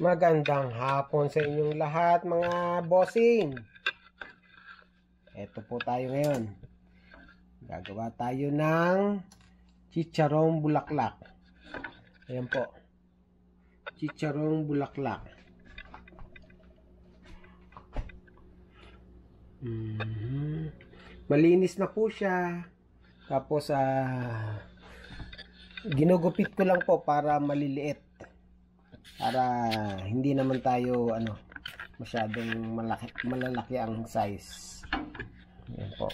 Magandang hapon sa inyong lahat mga bossing. Ito po tayo ngayon. Gagawa tayo ng chicharong bulaklak. Ayan po. Chicharong bulaklak. Mhm. Malinis na po siya. Tapos ah ginugupit ko lang po para maliliit para hindi naman tayo ano masyadong malaki, malalaki ang size. Yan po.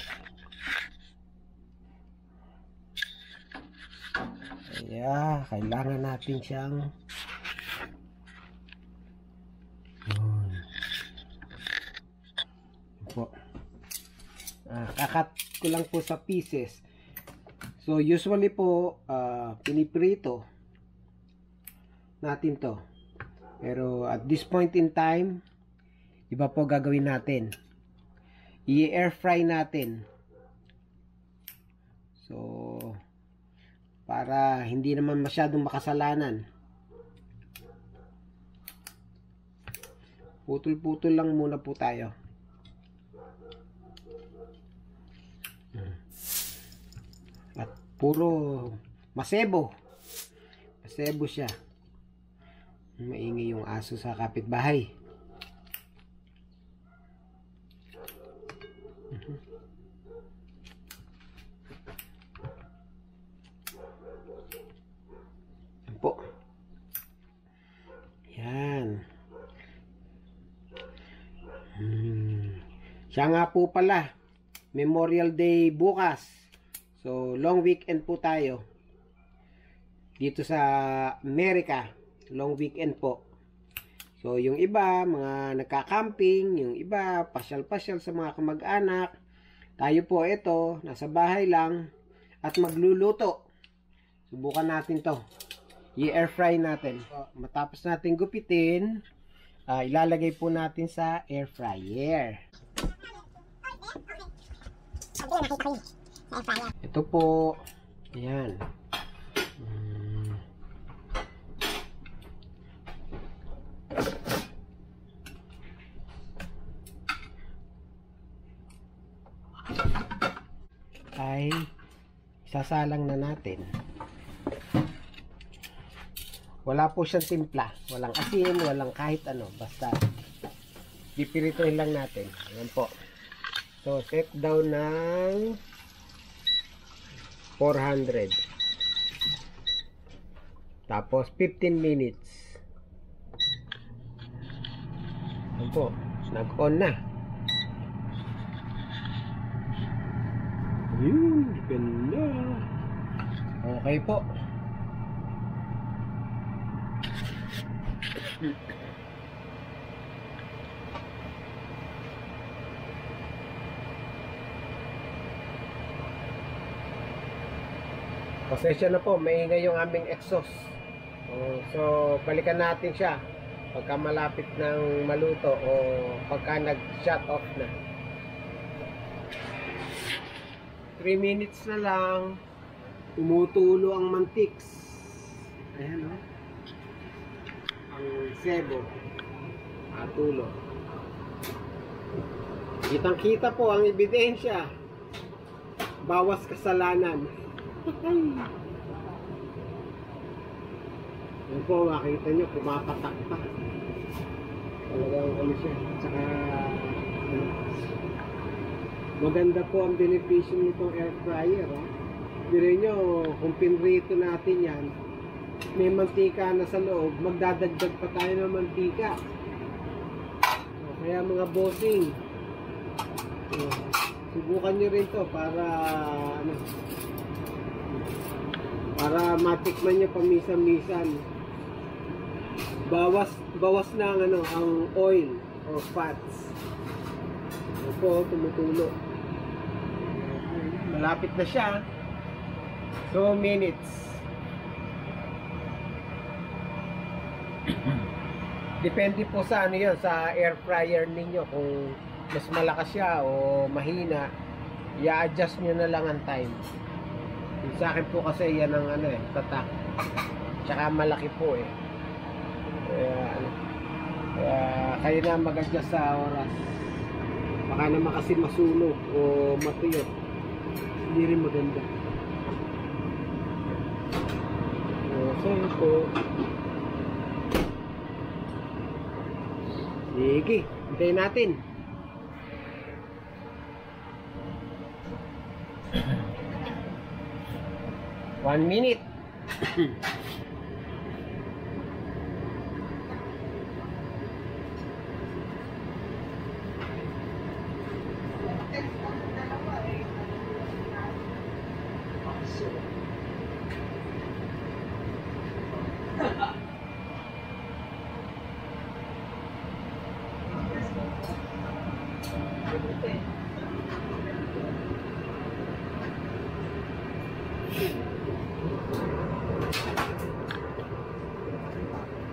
Kaya kailangan natin siyang yun. Po. Ah, kakat ko lang po sa pieces. So usually po uh, piniprito natin to pero at this point in time, iba po gagawin natin. I-air fry natin. So, para hindi naman masyadong makasalanan. Putol-putol lang muna po tayo. At puro masebo. Masebo siya. Maingay yung aso sa kapitbahay. Mhm. Yan po. Yan. Hmm. Siya nga po pala. Memorial Day bukas. So, long weekend po tayo. Dito sa Amerika long weekend po. So, yung iba, mga nagka-camping, yung iba, pasyal-pasyal sa mga kamag-anak. Tayo po ito, nasa bahay lang, at magluluto. Subukan natin to. I-air fry natin. So, matapos natin gupitin, uh, ilalagay po natin sa air fryer. Ito po, ayan. Ay sasalang na natin. Wala po siyang timpla. Walang asin, walang kahit ano. Basta pipirituin lang natin. Ayan po. So set down ng 400 tapos 15 minutes. Ayan po. Nag on na Yun, ganda. Okay po. Pasensya na po, maingay yung aming exhaust. Oh, so, balikan natin siya pagka malapit ng maluto o pagka nag-shut off na. 3 minutes na lang. Tumutulo ang mantiks. Ayan o oh. ang sebo. Atulo kitang kita po ang ebidensya. Bawas kasalanan. Yan po makita nyo pumapatak pa. Talagang ano siya tsaka ano, Maganda po ang benepisyo nitong air fryer. Oh. Biro nyo, kung pinrito natin yan, may mantika na sa loob, magdadagdag pa tayo ng mantika. Oh, kaya mga bossing, oh, subukan nyo rin to para ano, para matikman nyo pamisan-misan. Bawas, bawas na ang, ano, ang oil or fats. Opo, tumutulo. Malapit na siya. 2 minutes. Depende po sa ano yun, sa air fryer ninyo kung mas malakas siya o mahina. I-adjust nyo na lang ang time. Sa akin po kasi yan ang ano eh, tatak. Tsaka malaki po eh. Kaya ano, Kaya na mag-adjust sa oras. Baka naman kasi masunog o matuyot. Hindi rin maganda. Okay po. Sige, hintayin natin. One minute. Patuloy.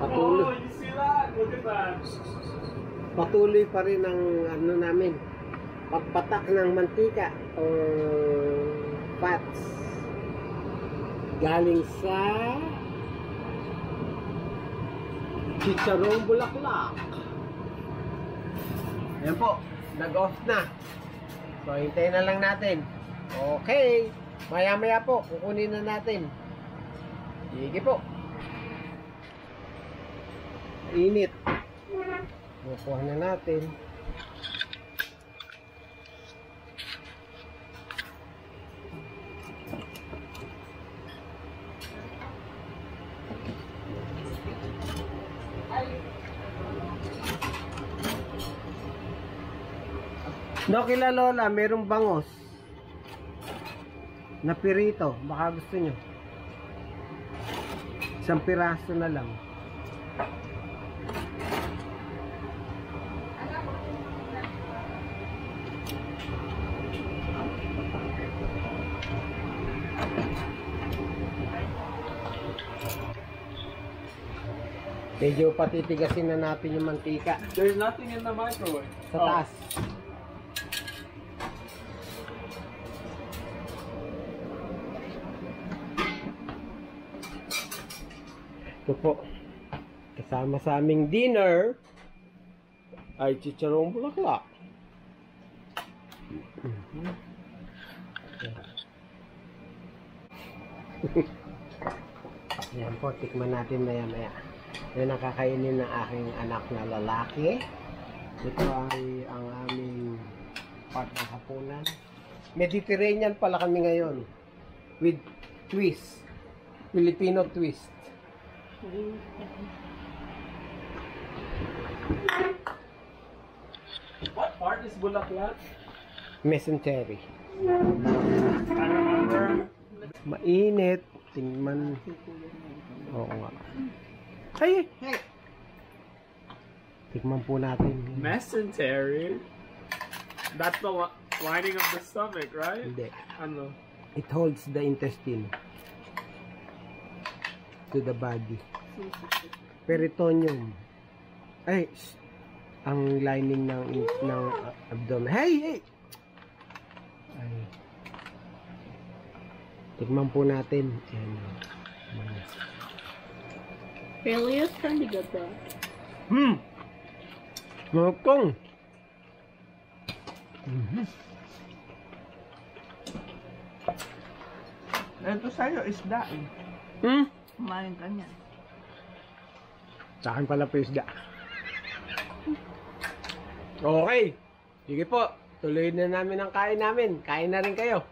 Oh, patuloy pa rin ang ano namin pagpatak ng mantika or fats galing sa chicharong bulaklak. Yan po nag off na. So hintayin na lang natin. Okay. Maya maya po kukunin na natin. Sige po. Init. Kukuha na natin. No, kila Lola, merong bangos. Na pirito. Baka gusto nyo. Isang piraso na lang. Medyo patitigasin na natin yung mantika There's nothing in the microwave. sa Oh, Ito po. Kasama sa aming dinner ay chicharong bulaklak. Yan po, tikman natin maya maya. Yan ang kakainin ng aking anak na lalaki. Ito ay ang aming part ng hapunan. Mediterranean pala kami ngayon. With twist. Filipino twist. What part is bulaklak? Mesentery. Mainit. Tingnan. Oo nga. Ay! Hey! Tikman po natin. Mesentery. That's the li- lining of the stomach, right? Hindi. Ano? It holds the intestine to the body. Peritoneum. Ay, shh. ang lining ng ng abdomen. Hey, hey. Ay. Tikman po natin. Ayan. Alias can be good though. Hmm. Malutong. Mhm. Ito sa'yo, isda eh. Hmm. Kumain ka niyan. Sa akin pala po isda. Okay. Sige po. Tuloy na namin ang kain namin. Kain na rin kayo.